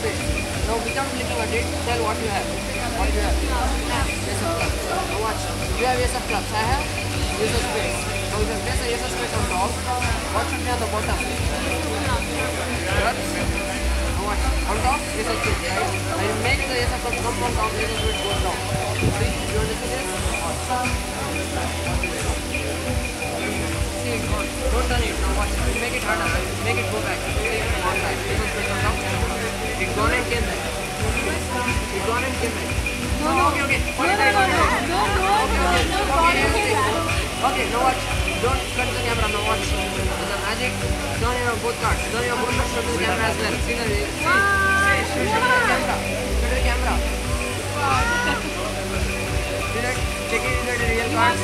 Spades. Now without looking at it, tell what you have. What you have? Ace of. Now watch. You have ace of clubs. I have ace of spades. Now if I place the ace of on top, what should be on the bottom? Gone and came back. It gone and came back. Okay, okay. One time, one time. Okay, now watch. Don't cut the camera, now watch. The magic, turn your both cards. Turn your both cards to the camera as well. See the see. See, the camera. Show the camera. That? Check it, that a real card?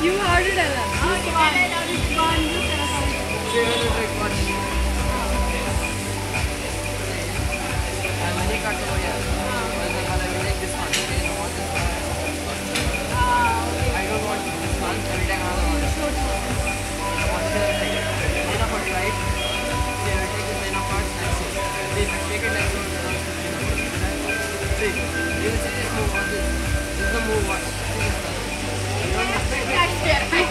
You heard it, Ella. See, here's the trick,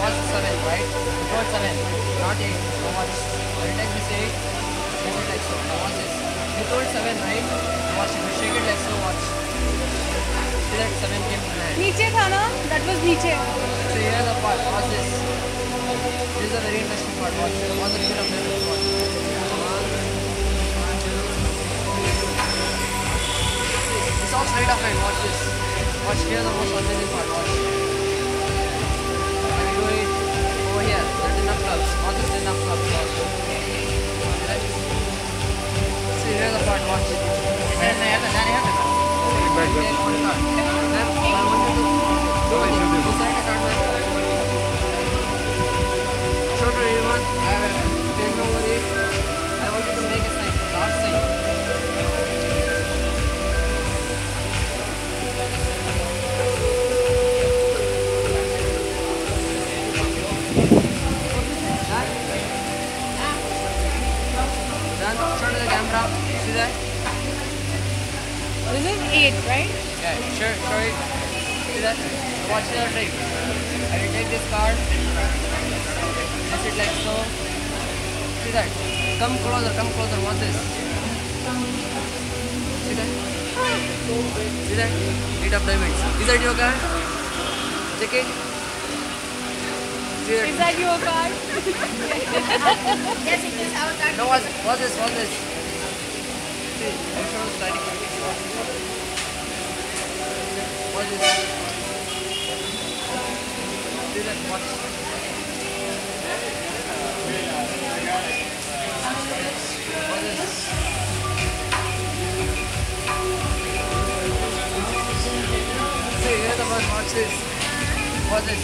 was 7, right? It was 7, not 8. So much? Every time we say, shake it like so. Now watch this. You told 7, right? Watch it. Shake it like so. Watch. See that 7 came to land. Niche tha na? That was niche. So here the part. Watch this. This is a very interesting part. Watch. Watch the bit of level. It's all straight up and watch this. Watch, here's the most amazing part, watch. Clubs. This ten of clubs. Right? See here's the part. Watch. Then I have the then I have the eight right Yeah, sure, show it. See that? Watch the trick. I will take this card. Place it like so. See that? Come closer, come closer. Watch this. See that? See that? Eight of diamonds. Is that your card? Check it. See is that? that your card No, watch, watch this, watch this. See, I'm sure it's sliding. Watch this. Watch. Watch this. Here's the. Watch this. This.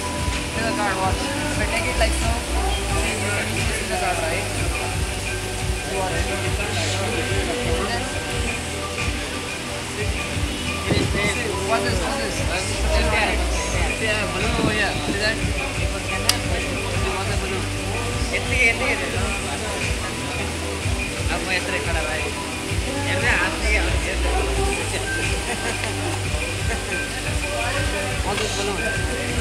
Card. Watch. If I take it like so, see, you can see the right? You are ready. See that? See, watch this, watch this. See, I have balloon over here. See that? See, watch the balloon. ಎತ್ತಿಗೆ ಎತ್ತಿಗೆ ಇದು? ಅಮ್ಮ ಎತ್ತರ ಕಡ ಬಾಯಿ ಎಲ್ಲ ಆಸ್ತಿಗೆ ಅವ್ರಿಗೆ Watch this balloon.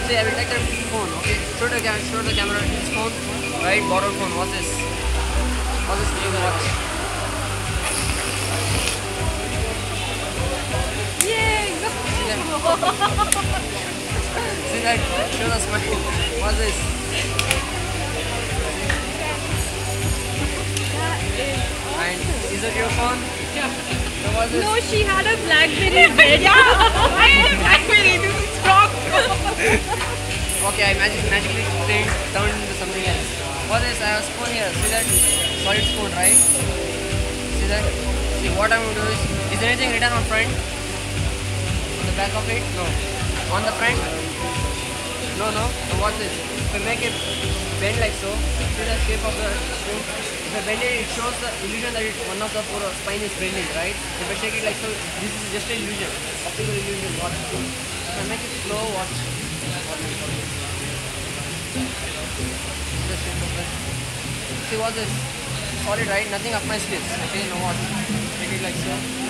See, I will take the phone, okay? Show the, cam- show the camera this phone. Right, borrowed phone. Watch this. Watch this, you watch. See, like, show the smile. What's this? That is And is it your phone? Yeah. So what's this? No, she had a blackberry red. yeah, I had a blackberry. This is wrong. Okay, I magic, magically changed, turned into something else. What is this? I have a spoon here? See that? Solid spoon, right? See that? See what I'm going to do is, is there anything written on front? Back of it? No. On the front? No, no. So what's this? If I make it bend like so, see the shape of the spoon? If I bend it, it shows the illusion that it, one of the four spine is bending, right? If I shake it like so, this is just an illusion. Optical illusion, watch. If I make it slow, watch. See what this? Solid right? Nothing up my sleeves. Okay, no what? Take it like so.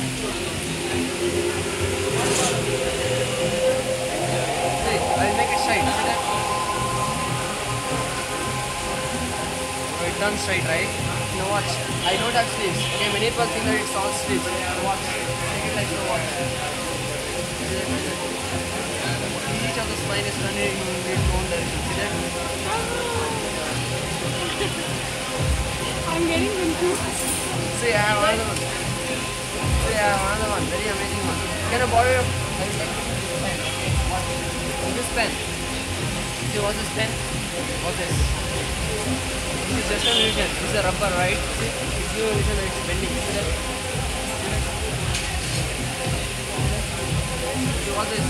See, I'll make it straight. See that? It turns straight, right? Now watch. I don't have sleeves. Okay, many people think that it's all sleeves. Watch. Take it like so. Watch. See that? See that? Each of the spine is turning in its own direction. See that? I'm getting confused. See, I have one. See, Have another one. Very amazing one. Can I borrow your pen. This pen. What's this pen? What's this? This is just is a rubber, right? It's bending. What's this?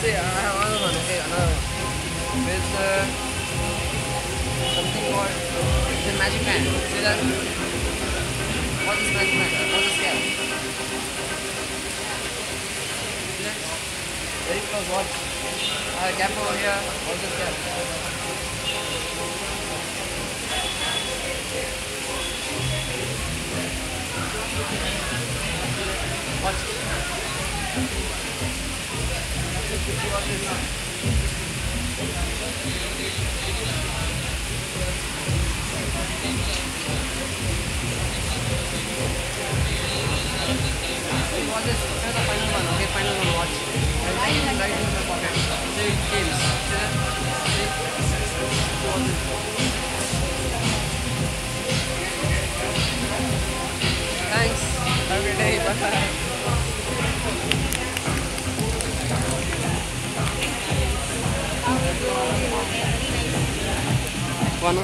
See, I have another one. Okay, another one. With uh, something called the magic man. See that? What is magic man? What is scale? Very close. Watch. A cap over here. What's the scale? 嗯完了